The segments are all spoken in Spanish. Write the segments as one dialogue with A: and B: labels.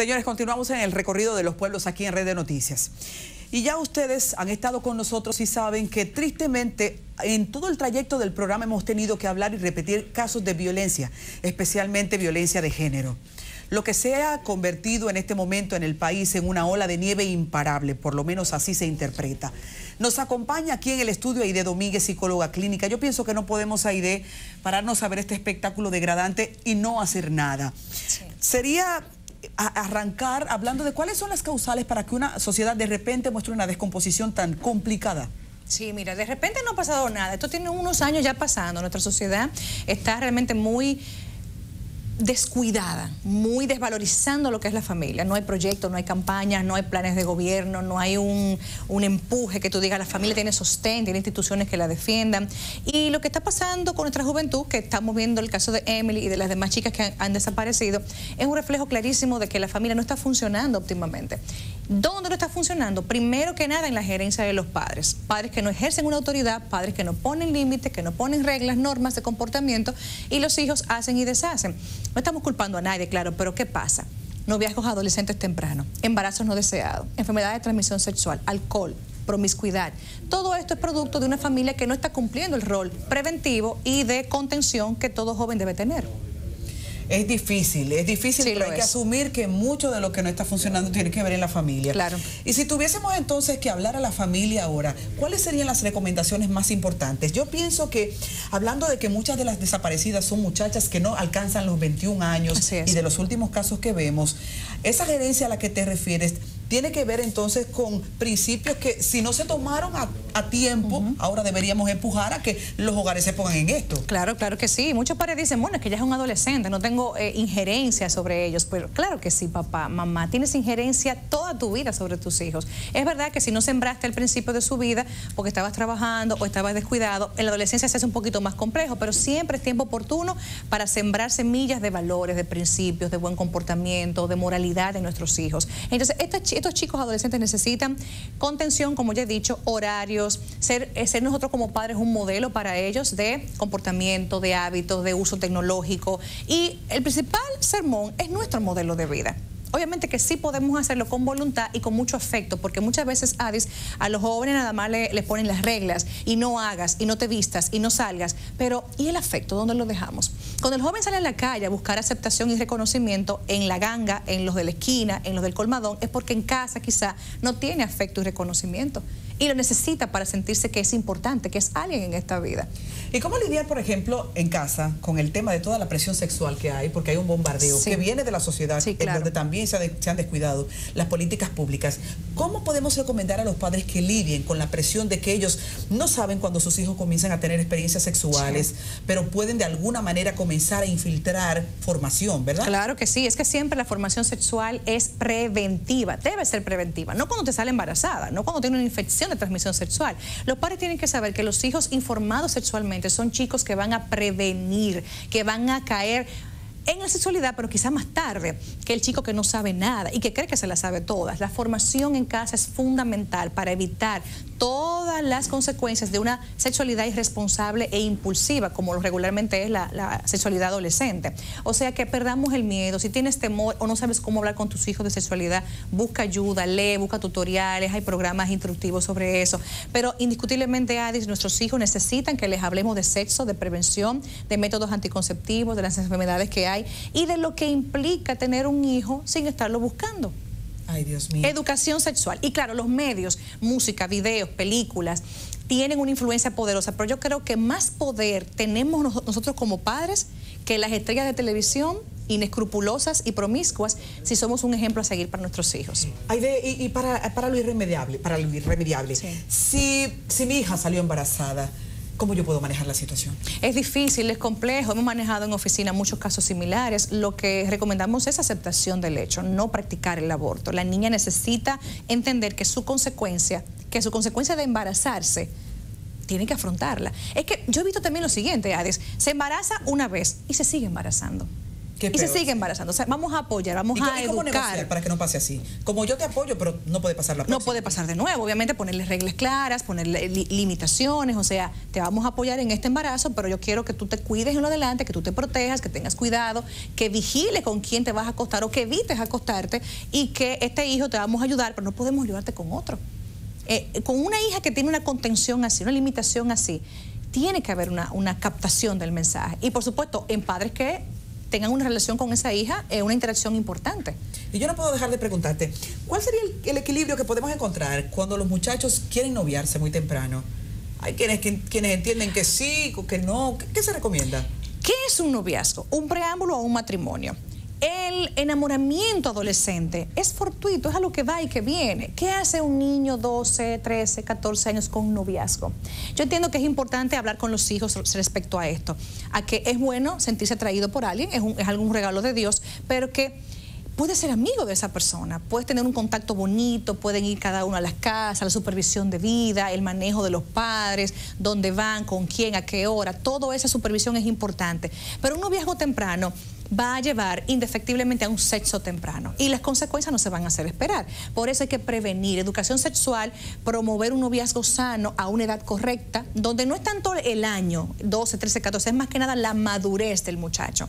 A: Señores, continuamos en el recorrido de los pueblos aquí en Red de Noticias. Y ya ustedes han estado con nosotros y saben que tristemente en todo el trayecto del programa hemos tenido que hablar y repetir casos de violencia, especialmente violencia de género. Lo que se ha convertido en este momento en el país en una ola de nieve imparable, por lo menos así se interpreta. Nos acompaña aquí en el estudio Aide Domínguez, psicóloga clínica. Yo pienso que no podemos, Aide, pararnos a ver este espectáculo degradante y no hacer nada. Sería arrancar hablando de cuáles son las causales para que una sociedad de repente muestre una descomposición tan complicada.
B: Sí, mira, de repente no ha pasado nada. Esto tiene unos años ya pasando. Nuestra sociedad está realmente muy descuidada, muy desvalorizando lo que es la familia. No hay proyectos, no hay campañas, no hay planes de gobierno, no hay un, empuje que tú digas, la familia tiene sostén, tiene instituciones que la defiendan. Y lo que está pasando con nuestra juventud, que estamos viendo el caso de Emily y de las demás chicas que han, desaparecido, es un reflejo clarísimo de que la familia no está funcionando óptimamente. ¿Dónde no está funcionando? Primero que nada en la gerencia de los padres. Padres que no ejercen una autoridad, padres que no ponen límites, que no ponen reglas, normas de comportamiento y los hijos hacen y deshacen. No estamos culpando a nadie, claro, pero ¿qué pasa? Noviazgos adolescentes tempranos, embarazos no deseados, enfermedades de transmisión sexual, alcohol, promiscuidad. Todo esto es producto de una familia que no está cumpliendo el rol preventivo y de contención que todo joven debe tener.
A: Es difícil, es difícil, pero hay que asumir que mucho de lo que no está funcionando tiene que ver en la familia.
B: Claro.
A: Y si tuviésemos entonces que hablar a la familia ahora, ¿cuáles serían las recomendaciones más importantes? Yo pienso que, hablando de que muchas de las desaparecidas son muchachas que no alcanzan los 21 años y de los últimos casos que vemos, esa gerencia a la que te refieres tiene que ver entonces con principios que si no se tomaron a, tiempo, ahora deberíamos empujar a que los hogares se pongan en esto.
B: Claro, claro que sí. Muchos padres dicen, bueno, es que ya es un adolescente, no tengo eh, injerencia sobre ellos. Pero claro que sí, papá, mamá, tienes injerencia toda tu vida sobre tus hijos. Es verdad que si no sembraste al principio de su vida, porque estabas trabajando o estabas descuidado, en la adolescencia se hace un poquito más complejo, pero siempre es tiempo oportuno para sembrar semillas de valores, de principios, de buen comportamiento, de moralidad de nuestros hijos. Entonces, estos chicos adolescentes necesitan contención, como ya he dicho, ser, eh, ser nosotros como padres un modelo para ellos de comportamiento, de hábitos, de uso tecnológico. Y el principal sermón es nuestro modelo de vida. Obviamente que sí podemos hacerlo con voluntad y con mucho afecto, porque muchas veces, Adis, a los jóvenes nada más les le ponen las reglas y no hagas, y no te vistas, y no salgas. Pero, ¿y el afecto? ¿Dónde lo dejamos? Cuando el joven sale a la calle a buscar aceptación y reconocimiento en la ganga, en los de la esquina, en los del colmadón, es porque en casa quizá no tiene afecto y reconocimiento y lo necesita para sentirse que es importante, que es alguien en esta vida.
A: ¿Y cómo lidiar, por ejemplo, en casa con el tema de toda la presión sexual que hay? Porque hay un bombardeo que viene de la sociedad, en donde también se, han descuidado las políticas públicas. ¿Cómo podemos recomendar a los padres que lidien con la presión de que ellos no saben cuando sus hijos comienzan a tener experiencias sexuales, pero pueden de alguna manera comenzar a infiltrar formación, ¿verdad?
B: Claro que sí, es que siempre la formación sexual es preventiva, debe ser preventiva, no cuando te sale embarazada, no cuando tiene una infección de transmisión sexual. Los padres tienen que saber que los hijos informados sexualmente son chicos que van a prevenir, que van a caer en la sexualidad, pero quizá más tarde, que el chico que no sabe nada y que cree que se la sabe todas. La formación en casa es fundamental para evitar todas las consecuencias de una sexualidad irresponsable e impulsiva, como regularmente es la, sexualidad adolescente. O sea, que perdamos el miedo. Si tienes temor o no sabes cómo hablar con tus hijos de sexualidad, busca ayuda, lee, busca tutoriales, hay programas instructivos sobre eso. Pero indiscutiblemente, Adis, nuestros hijos necesitan que les hablemos de sexo, de prevención, de métodos anticonceptivos, de las enfermedades que hay y de lo que implica tener un hijo sin estarlo buscando.
A: Ay, Dios mío.
B: Educación sexual. Y claro, los medios, música, videos, películas, tienen una influencia poderosa, pero yo creo que más poder tenemos nosotros como padres que las estrellas de televisión inescrupulosas y promiscuas si somos un ejemplo a seguir para nuestros hijos.
A: y, para, lo irremediable, para lo irremediable. Si, si mi hija salió embarazada, ¿Cómo yo puedo manejar la situación?
B: Es difícil, es complejo. Hemos manejado en oficina muchos casos similares. Lo que recomendamos es aceptación del hecho, no practicar el aborto. La niña necesita entender que su consecuencia, que su consecuencia de embarazarse, tiene que afrontarla. Es que yo he visto también lo siguiente, Ades. Se embaraza una vez y se sigue embarazando. Y se sigue embarazando. O sea, vamos a apoyar, vamos a ¿y cómo educar.
A: para que no pase así? Como yo te apoyo, pero no puede pasar la próxima.
B: No puede pasar de nuevo. Obviamente ponerle reglas claras, ponerle limitaciones. O sea, te vamos a apoyar en este embarazo, pero yo quiero que tú te cuides en lo adelante, que tú te protejas, que tengas cuidado, que vigiles con quién te vas a acostar o que evites acostarte y que este hijo te vamos a ayudar, pero no podemos ayudarte con otro. Eh, con una hija que tiene una contención así, una limitación así, tiene que haber una, una captación del mensaje. Y por supuesto, en padres que tengan una relación con esa hija, es una interacción importante.
A: Y yo no puedo dejar de preguntarte, ¿cuál sería el, equilibrio que podemos encontrar cuando los muchachos quieren noviarse muy temprano? Hay quienes, quienes entienden que sí, que no. ¿Qué, se recomienda?
B: ¿Qué es un noviazgo? ¿Un preámbulo o un matrimonio? El enamoramiento adolescente es fortuito, es a lo que va y que viene. ¿Qué hace un niño 12, 13, 14 años con un noviazgo? Yo entiendo que es importante hablar con los hijos respecto a esto, a que es bueno sentirse atraído por alguien, es, es algún regalo de Dios, pero que puedes ser amigo de esa persona, puedes tener un contacto bonito, pueden ir cada uno a las casas, la supervisión de vida, el manejo de los padres, dónde van, con quién, a qué hora, toda esa supervisión es importante. Pero un noviazgo temprano va a llevar indefectiblemente a un sexo temprano y las consecuencias no se van a hacer esperar. Por eso hay que prevenir educación sexual, promover un noviazgo sano a una edad correcta, donde no es tanto el año, 12, 13, 14, es más que nada la madurez del muchacho.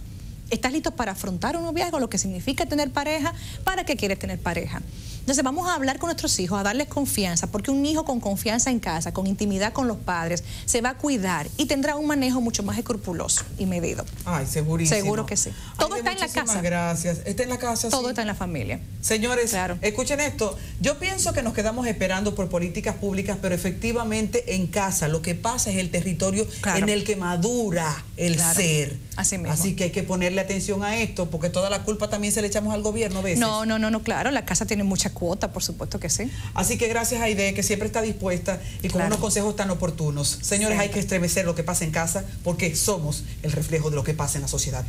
B: ¿Estás listo para afrontar un noviazgo? Lo que significa tener pareja. ¿Para qué quieres tener pareja? Entonces vamos a hablar con nuestros hijos, a darles confianza, porque un hijo con confianza en casa, con intimidad con los padres, se va a cuidar y tendrá un manejo mucho más escrupuloso y medido.
A: Ay, segurísimo.
B: Seguro que sí. Todo está en la casa.
A: gracias. Está en la casa,
B: Todo está en la familia.
A: Señores, escuchen esto. Yo pienso que nos quedamos esperando por políticas públicas, pero efectivamente en casa lo que pasa es el territorio en el que madura el ser.
B: Así mismo.
A: Así que hay que ponerle atención a esto, porque toda la culpa también se le echamos al gobierno a veces.
B: No, no, no, no, claro. La casa tiene mucha cuota, por supuesto que sí.
A: Así que gracias a Aide, que siempre está dispuesta y con unos consejos tan oportunos. Señores, hay que estremecer lo que pasa en casa porque somos el reflejo de lo que pasa en la sociedad.